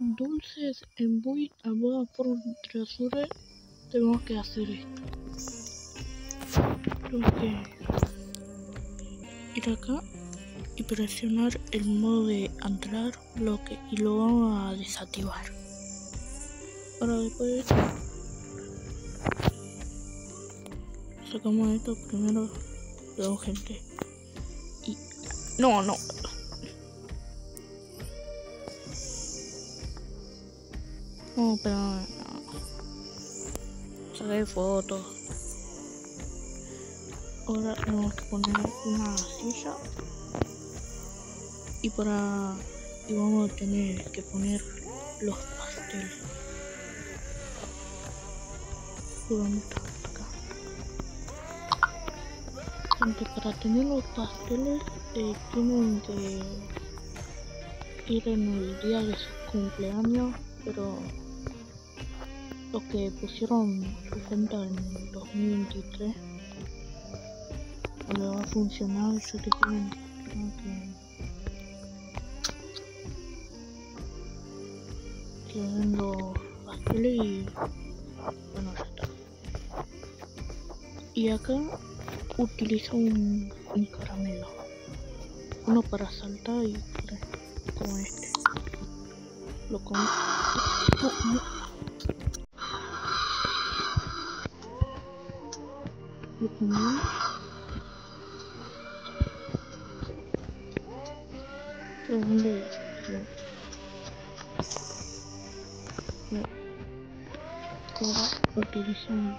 dulces en muy a moda por Azure tenemos que hacer esto. Tenemos que ir acá y presionar el modo de entrar bloque y lo vamos a desactivar. Ahora después sacamos esto primero veo gente. Y no no No, pero no. Fotos. Ahora tenemos que poner una silla. Y para. Y vamos a tener que poner los pasteles. Gente, para tener los pasteles eh, tienen que ir en el día de su cumpleaños, pero los que pusieron su cuenta en 2023 no le va a funcionar eso que tienen que que den los pasteles y bueno ya está. Y acá utiliza un, un caramelo. Uno para saltar y como este. Lo como. Vamos ver. Ahora utilizamos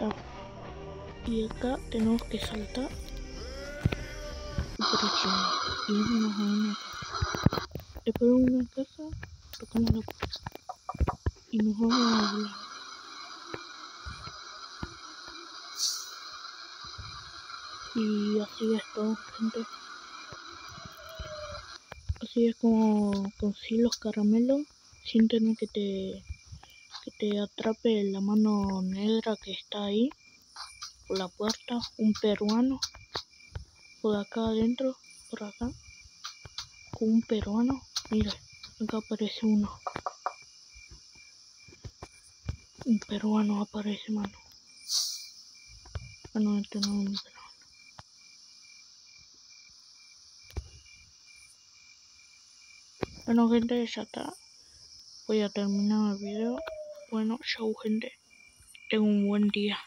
la y acá tenemos que saltar y presionar. Y irnos a una casa después de una casa tocamos la puerta y nos vamos a hablar y así es todo gente. Así es como conseguir los caramelos. Sin tener que te que te atrape la mano negra que está ahí por la puerta un peruano por acá adentro por acá un peruano mira acá aparece uno. Un peruano aparece mano. Ah no este no Bueno gente, ya está. Voy a terminar el video. Bueno, chau gente. Tengo un buen día.